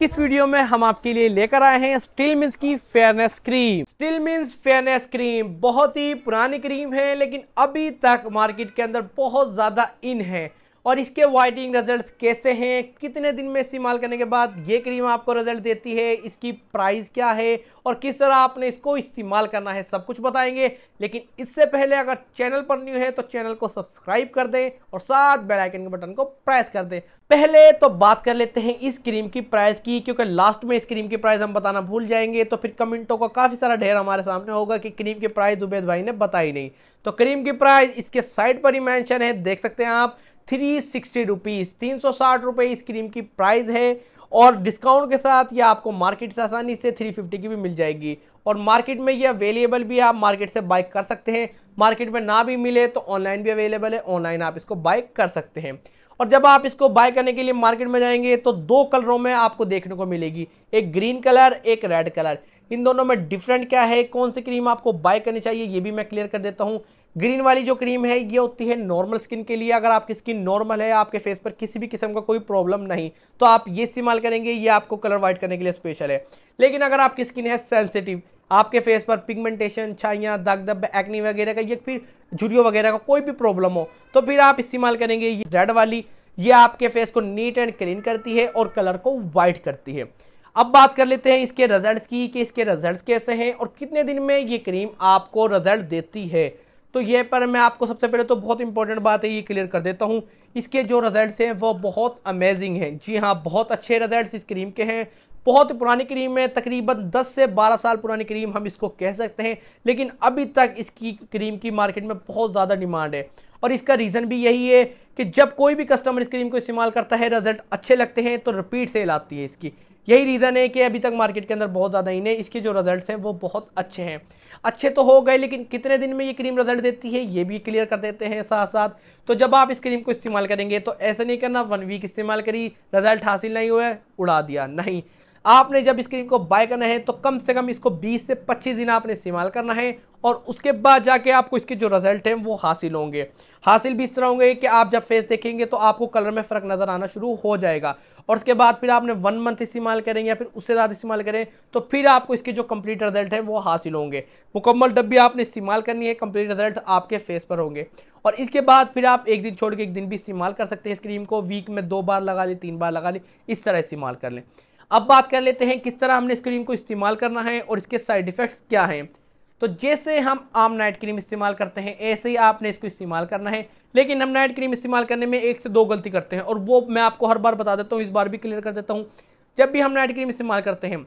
इस वीडियो में हम आपके लिए लेकर आए हैं स्टील मिन्स की fairness cream. Stillman's fairness cream बहुत ही पुरानी क्रीम है, लेकिन अभी तक मार्केट के अंदर बहुत ज़्यादा इन है। और इसके वाइटिंग रिजल्ट्स कैसे हैं? कितने दिन में इस्तेमाल करने के बाद ये क्रीम आपको रिज़ल्ट देती है? इसकी प्राइस क्या है? और किस तरह आपने इसको इस्तेमाल करना है? सब कुछ बताएँगे। लेकिन इससे पहले अगर चैनल पर न्यू है तो चैनल को सब्सक्राइब कर दें और साथ बेल आइकन के बटन को प्रेस कर दें। पहले तो बात कर लेते हैं इस क्रीम की प्राइस की, क्योंकि लास्ट में इस क्रीम की प्राइस हम बताना भूल जाएँगे तो फिर कमेंटों का काफ़ी सारा ढेर हमारे सामने होगा कि क्रीम की प्राइस उबैद भाई ने बताई नहीं। तो क्रीम की प्राइस इसके साइड पर ही मैंशन है, देख सकते हैं आप। थ्री सिक्सटी रुपीज़ तीन सौ साठ रुपये इस क्रीम की प्राइस है और डिस्काउंट के साथ ये आपको मार्केट से आसानी से थ्री फिफ्टी की भी मिल जाएगी। और मार्केट में ये अवेलेबल भी आप मार्केट से बाइक कर सकते हैं। मार्केट में ना भी मिले तो ऑनलाइन भी अवेलेबल है ऑनलाइन आप इसको बाइक कर सकते हैं। और जब आप इसको बाय करने के लिए मार्केट में जाएँगे तो दो कलरों में आपको देखने को मिलेगी। एक ग्रीन कलर एक रेड कलर इन दोनों में डिफरेंट क्या है, कौन सी क्रीम आपको बाय करनी चाहिए, ये भी मैं क्लियर कर देता हूँ। ग्रीन वाली जो क्रीम है, ये होती है नॉर्मल स्किन के लिए। अगर आपकी स्किन नॉर्मल है, आपके फेस पर किसी भी किस्म का कोई प्रॉब्लम नहीं तो आप ये इस्तेमाल करेंगे, ये आपको कलर वाइट करने के लिए स्पेशल है। लेकिन अगर आपकी स्किन है सेंसिटिव आपके फेस पर पिगमेंटेशन छाइयाँ, दाग दब एक्नी वगैरह का, या फिर झुरियो वगैरह का कोई भी प्रॉब्लम हो तो फिर आप इस्तेमाल करेंगे ये रेड वाली। ये आपके फेस को नीट एंड क्लीन करती है और कलर को वाइट करती है। अब बात कर लेते हैं इसके रिज़ल्ट की, कि इसके रिज़ल्ट कैसे हैं और कितने दिन में ये क्रीम आपको रिज़ल्ट देती है। तो ये पर मैं आपको सबसे पहले तो बहुत इंपॉर्टेंट बात है, ये क्लियर कर देता हूँ। इसके जो रिजल्ट्स हैं, वो बहुत अमेजिंग हैं। जी हाँ बहुत अच्छे रिजल्ट्स इस क्रीम के हैं। बहुत पुरानी क्रीम है, तकरीबन 10 से 12 साल पुरानी क्रीम हम इसको कह सकते हैं। लेकिन अभी तक इसकी क्रीम की मार्केट में बहुत ज़्यादा डिमांड है। और इसका रीज़न भी यही है कि जब कोई भी कस्टमर इस क्रीम को इस्तेमाल करता है रिज़ल्ट अच्छे लगते हैं तो रिपीट सेल आती है इसकी। यही रीज़न है कि अभी तक मार्केट के अंदर बहुत ज़्यादा इन्हें इसके जो रिज़ल्ट हैं वो बहुत अच्छे हैं। अच्छे तो हो गए, लेकिन कितने दिन में ये क्रीम रिज़ल्ट देती है, ये भी क्लियर कर देते हैं साथ साथ तो जब आप इस क्रीम को इस्तेमाल करेंगे तो ऐसा नहीं करना वन वीक इस्तेमाल करी रिज़ल्ट हासिल नहीं हुआ, उड़ा दिया, नहीं। आपने जब इस क्रीम को बाय करना है तो कम से कम इसको 20 से 25 दिन आपने इस्तेमाल करना है और उसके बाद जाके आपको इसके जो रिज़ल्ट हैं, वो हासिल होंगे। हासिल भी इस तरह होंगे कि आप जब फेस देखेंगे तो आपको कलर में फ़र्क नज़र आना शुरू हो जाएगा। और उसके बाद फिर आपने वन मंथ इस्तेमाल करें या फिर उससे ज़्यादा इस्तेमाल करें तो फिर आपको इसके जो कंप्लीट रिज़ल्ट है, वो हासिल होंगे। मुकम्मल डब्बी आपने इस्तेमाल करनी है कंप्लीट रिज़ल्ट आपके फेस पर होंगे। और इसके बाद फिर आप एक दिन छोड़ के एक दिन भी इस्तेमाल कर सकते हैं इस क्रीम को। वीक में दो बार लगा ली, तीन बार लगा ली, इस तरह इस्तेमाल कर लें। अब बात कर लेते हैं किस तरह हमने इस क्रीम को इस्तेमाल करना है और इसके साइड इफ़ेक्ट्स क्या हैं। तो जैसे हम आम नाइट क्रीम इस्तेमाल करते हैं, ऐसे ही आपने इसको इस्तेमाल करना है। लेकिन हम नाइट क्रीम इस्तेमाल करने में एक से दो गलती करते हैं, और वो मैं आपको हर बार बता देता हूँ, इस बार भी क्लियर कर देता हूँ। जब भी हम नाइट क्रीम इस्तेमाल करते हैं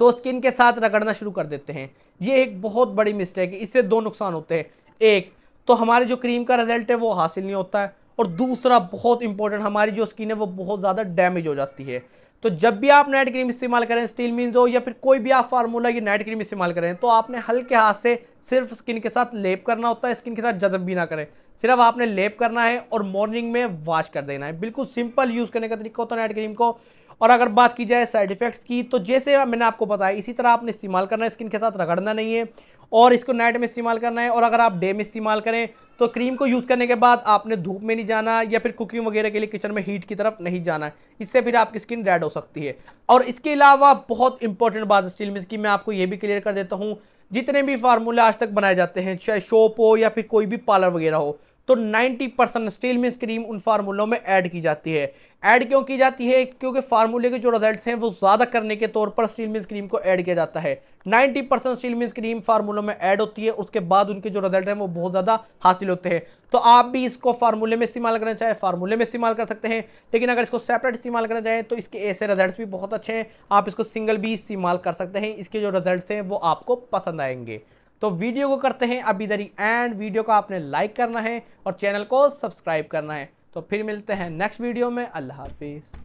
तो स्किन के साथ रगड़ना शुरू कर देते हैं। ये एक बहुत बड़ी मिस्टेक है, इससे दो नुकसान होते हैं। एक तो हमारे जो क्रीम का रिज़ल्ट है, वो हासिल नहीं होता है, और दूसरा, बहुत इंपॉर्टेंट हमारी जो स्किन है, वो बहुत ज़्यादा डैमेज हो जाती है। तो जब भी आप नाइट क्रीम इस्तेमाल करें, स्टील मीन हो या फिर कोई भी आप फार्मूला की नाइट क्रीम इस्तेमाल करें तो आपने हल्के हाथ से सिर्फ़ स्किन के साथ लेप करना होता है, स्किन के साथ जजब भी ना करें। सिर्फ़ आपने लेप करना है और मॉर्निंग में वॉश कर देना है। बिल्कुल सिंपल यूज़ करने का तरीका होता है नाइट क्रीम को। और अगर बात की जाए साइड इफ़ेक्ट्स की तो जैसे मैंने आपको बताया, इसी तरह आपने इस्तेमाल करना है, स्किन के साथ रगड़ना नहीं है और इसको नाइट में इस्तेमाल करना है और अगर आप डे में इस्तेमाल करें तो क्रीम को यूज़ करने के बाद आपने धूप में नहीं जाना या फिर कुकिंग वगैरह के लिए किचन में हीट की तरफ़ नहीं जाना, इससे फिर आपकी स्किन रेड हो सकती है। और इसके अलावा बहुत इंपॉर्टेंट बात स्टील में इसकी मैं आपको ये भी क्लियर कर देता हूँ, जितने भी फार्मूले आज तक बनाए जाते हैं, चाहे शॉप हो या फिर कोई भी पार्लर वगैरह हो तो 90 परसेंट स्टील मिस क्रीम उन फार्मूलों में ऐड की जाती है। ऐड क्यों की जाती है? क्योंकि फार्मूले के जो रिजल्ट्स हैं, वो ज़्यादा करने के तौर पर स्टील मिस क्रीम को ऐड किया जाता है। 90 परसेंट स्टील मिस क्रीम फार्मूलों में ऐड होती है, उसके बाद उनके जो रिज़ल्ट हैं, वो बहुत ज़्यादा हासिल होते हैं। तो आप भी इसको फार्मूले में इस्तेमाल करना चाहें, फार्मूले में इस्तेमाल कर सकते हैं, लेकिन अगर इसको सेपरेट इस्तेमाल करना चाहें तो इसके ऐसे रिज़ल्ट भी बहुत अच्छे हैं। आप इसको सिंगल भी इस्तेमाल कर सकते हैं, इसके जो रिज़ल्ट हैं, वो आपको पसंद आएँगे। तो वीडियो को करते हैं अभी इधर एंड वीडियो को आपने लाइक करना है और चैनल को सब्सक्राइब करना है। तो फिर मिलते हैं नेक्स्ट वीडियो में। अल्लाह हाफिज़।